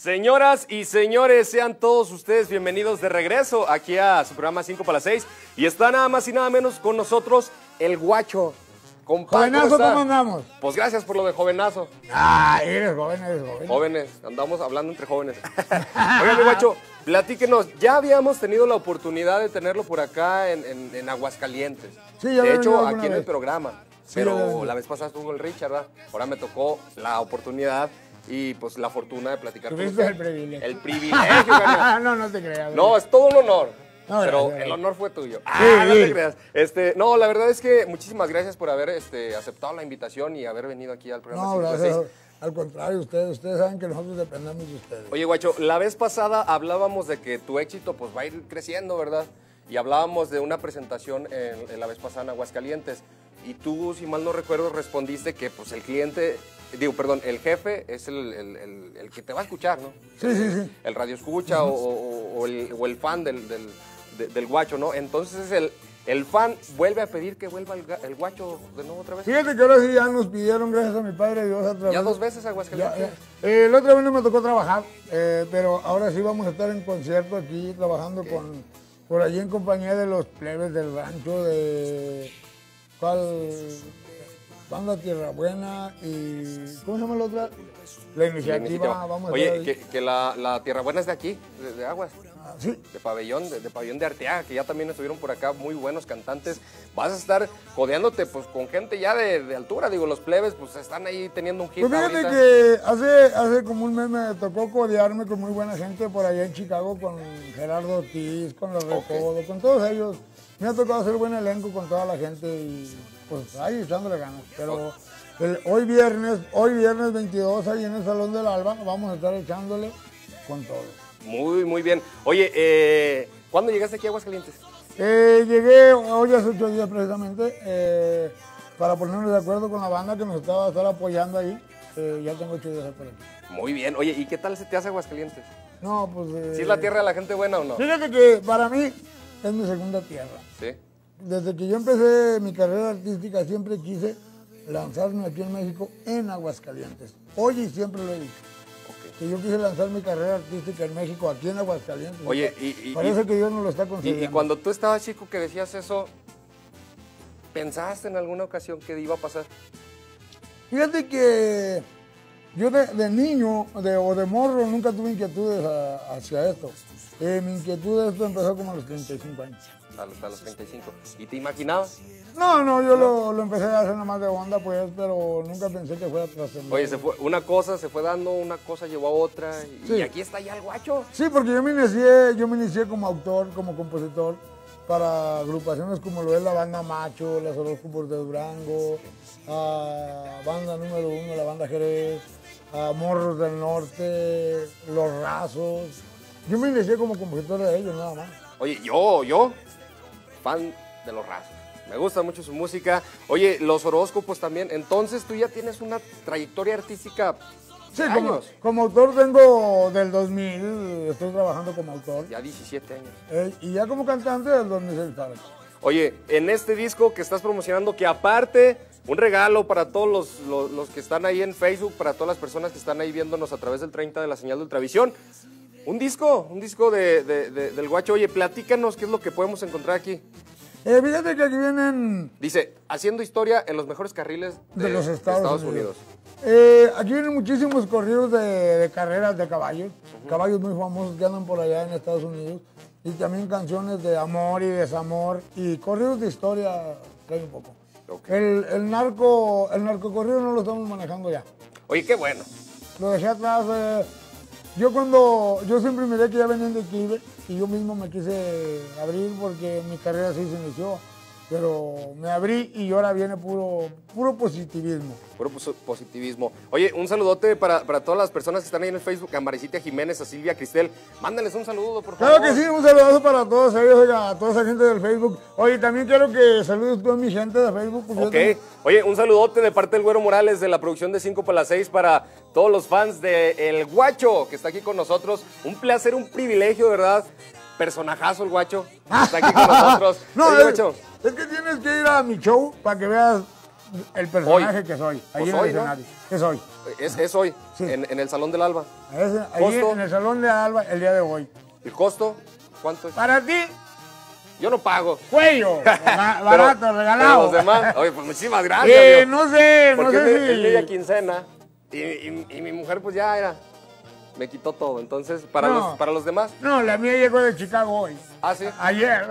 Señoras y señores, sean todos ustedes bienvenidos de regreso aquí a su programa 5 para las 6. Y está nada más y nada menos con nosotros el guacho. Jovenazo? ¿cómo andamos? Pues gracias por lo de jovenazo. Ah, eres joven, eres joven. Jóvenes, andamos hablando entre jóvenes. Oiga, mi guacho, platíquenos. Ya habíamos tenido la oportunidad de tenerlo por acá en, en- en Aguascalientes. Sí, ya De hecho, aquí en el programa. Sí, Pero la vez pasada estuvo el Richard, ¿verdad? Ahora me tocó la oportunidad y pues la fortuna de platicar con usted. el privilegio. El privilegio, no, no te creas. No, es todo un honor. No, pero el honor fue tuyo. Ah, no sí. te creas. Este, no, la verdad es que muchísimas gracias por haber este, aceptado la invitación y haber venido aquí al programa. No, 5 a gracias. 6. Al contrario, ustedes, ustedes saben que nosotros dependemos de ustedes. Oye, guacho, la vez pasada hablábamos de que tu éxito pues va a ir creciendo, ¿verdad? Y hablábamos de una presentación en, en la vez pasada en Aguascalientes. Y tú, si mal no recuerdo, respondiste que pues el cliente, digo, perdón, el jefe es el, el- el- el que te va a escuchar, ¿no? Sí, sí, sí. El radio escucha o, o- o el, o el fan del, del, de- del guacho, ¿no? Entonces el, el fan vuelve a pedir que vuelva el, el guacho de nuevo otra vez. Fíjate que ahora sí ya nos pidieron, gracias a mi padre Dios, otra Ya vez. dos veces Ya, Aguascalientes. ya. Eh, la otra vez no me tocó trabajar, eh, pero ahora sí vamos a estar en concierto aquí, trabajando con, por allí en compañía de los plebes del rancho de... ¿Cuál? Banda Tierra Buena y... ¿Cómo se llama la otra? La iniciativa, vamos a Oye, que, que la, la Tierra Buena es de aquí, de, de Aguas. Ah, sí, de pabellón, de, de pabellón de Arteaga, que ya también estuvieron por acá, muy buenos cantantes. Vas a estar codeándote pues con gente ya de, de altura, digo, los plebes pues están ahí teniendo un hit Pues fíjate ahorita. que hace, hace como un mes me tocó codearme con muy buena gente por allá en Chicago, con Gerardo Ortiz, con los Recodo, con todos ellos. Me ha tocado hacer buen elenco con toda la gente y pues ahí echándole ganas. Pero el- hoy viernes, hoy viernes 22 ahí en el Salón del Alba, vamos a estar echándole con todo. Muy, muy bien. Oye, eh, ¿cuándo llegaste aquí a Aguascalientes? Eh, llegué hoy hace ocho días precisamente eh, para ponernos de acuerdo con la banda que nos estaba estar apoyando ahí. Eh, ya tengo ocho días por aquí. Muy bien. Oye, ¿y qué tal se te hace Aguascalientes? No, pues... eh, ¿Sí es la tierra de la gente buena o no? Fíjate que para mí es mi segunda tierra. Sí. Desde que yo empecé mi carrera artística siempre quise lanzarme aquí en México en Aguascalientes. Hoy y siempre lo he dicho. Ok. Que yo quise lanzar mi carrera artística en México, aquí en Aguascalientes. Oye, y- y- Parece y- que Dios nos lo está Y, concediendo. y cuando tú estabas chico que decías eso, ¿pensaste en alguna ocasión que iba a pasar? Fíjate que yo de, de niño de, o de morro nunca tuve inquietudes a- hacia esto. Eh, mi inquietud de esto empezó como a los 35 años. A los, a los 35. ¿Y te imaginabas? No, no, yo lo, lo empecé a hacer nada más de onda, pues, pero nunca pensé que fuera a trascender. Oye, se fue, una cosa se fue dando, una cosa llevó a otra, y, Sí. y aquí está ya el guacho. Sí, porque yo me inicié, yo me inicié como autor, como compositor, para agrupaciones como lo es la banda Macho, las Horóscopos de Durango, a banda número uno, la banda Jerez, a Morros del Norte, Los Razos. Yo me inicié como compositor de ellos, nada más. Oye, yo, yo, fan de los rasos. Me gusta mucho su música. Oye, los horóscopos también. Entonces tú ya tienes una trayectoria artística Sí, como, años. como autor tengo del 2000, estoy trabajando como autor. Ya 17 años. Eh, y ya como cantante del 2006 para acá. Oye, en este disco que estás promocionando, que aparte, un regalo para todos los, los- los que están ahí en Facebook, para todas las personas que están ahí viéndonos a través del 30 de la señal de Ultravisión. Un disco, un disco de, de- de- del guacho. Oye, platícanos qué es lo que podemos encontrar aquí. Eh, fíjate que aquí vienen Dice, haciendo historia en los mejores carriles de, los Estados, Unidos. Eh, aquí vienen muchísimos corridos de, de carreras de caballos, caballos muy famosos que andan por allá en Estados Unidos, y también canciones de amor y desamor, y corridos de historia, trae un poco. El, el narco, el narcocorrido no lo estamos manejando ya. Oye, qué bueno. Lo dejé atrás. eh, yo cuando, yo siempre miré que ya venían de declive y yo mismo me quise abrir porque mi carrera sí se inició. Pero me abrí y ahora viene puro, puro positivismo. Puro pos- positivismo. Oye, un saludote para, para todas las personas que están ahí en el Facebook, a Maricita Jiménez, a Silvia Cristel. Mándales un saludo, por favor. Claro que sí, un saludazo para todos ellos, oiga, a toda esa gente del Facebook. Oye, también quiero que saludes tú a mi gente de Facebook. yo Ok. también- Oye, un saludote de parte del Güero Morales de la producción de 5 para las 6 para todos los fans de El Guacho que está aquí con nosotros. Un placer, un privilegio, ¿verdad? Personajazo el Guacho. Está aquí con nosotros. No, Oye, Guacho. Es que tienes que ir a mi show para que veas el personaje Hoy. que soy, ahí Pues en el ¿no? escenario. Es hoy. Es, es hoy, Sí. en, en el Salón del Alba. Es ahí en el Salón de Alba el día de hoy. ¿El costo? ¿Cuánto es? Para ti, Yo no pago. cuello. ba- Pero- barato, pero regalado. los demás, oye, pues muchísimas gracias. Eh, no sé, no es, sé es media si... quincena y, y- y mi mujer pues ya era, me quitó todo. Entonces, para, No. los, para los demás, No, la mía llegó de Chicago hoy. ah, sí, Ayer.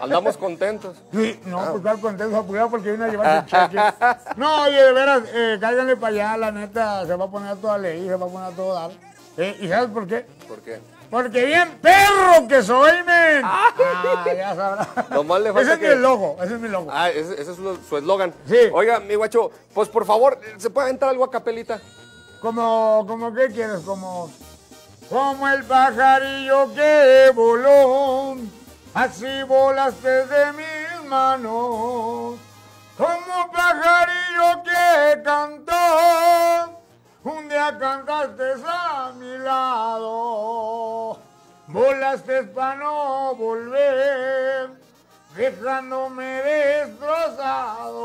andamos contentos. Sí, no, Ah. pues estar contento, apurado porque vine a llevar su cheque. No, oye, de veras, eh, cáiganle para allá, la neta, se va a poner a toda ley, se va a poner a todo dar. Eh, ¿Y sabes por qué? ¿Por qué? Porque bien perro que soy, men. Ah, ya sabrás. Nomás le falta Ese es que- mi logo, ese es mi logo. Ah, ese, ese es su su eslogan. Sí. Oiga, mi guacho, pues por favor, ¿se puede aventar algo a capelita? Como, como, ¿qué quieres? Como, como el pajarillo que voló, así volaste de mis manos. Como pajarillo que cantó, un día cantaste a mi lado. Volaste para no volver, dejándome destrozado.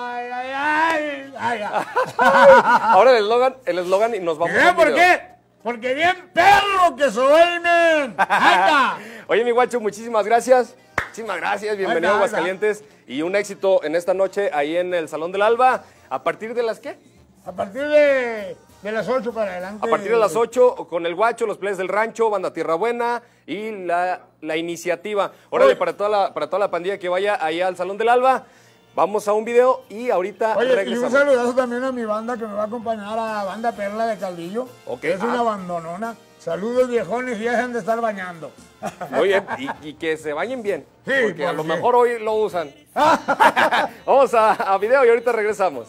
Ay, ay, ay, ay, ay. Ahora el eslogan, el eslogan y nos vamos ¿Qué? ¿Por video. qué? Porque bien perro que soy, men. Oye, mi guacho, muchísimas gracias. Muchísimas gracias, bienvenido a Aguascalientes y un éxito en esta noche ahí en el Salón del Alba. ¿A partir de las qué? A partir de, de las 8 para adelante. A partir de las 8 con el guacho, los players del rancho, Banda Tierra Buena y la, la iniciativa. Órale, Oye. para toda, la, para toda la pandilla que vaya ahí al Salón del Alba. Vamos a un video y ahorita Oye, y un regresamos. saludazo también a mi banda que me va a acompañar a Banda Perla de Caldillo. Ok, que Es ah. una abandonona. Saludos viejones y dejen de estar bañando. Muy bien, y, y que se bañen bien. Sí, porque a lo mejor hoy lo usan. Vamos a, a video y ahorita regresamos.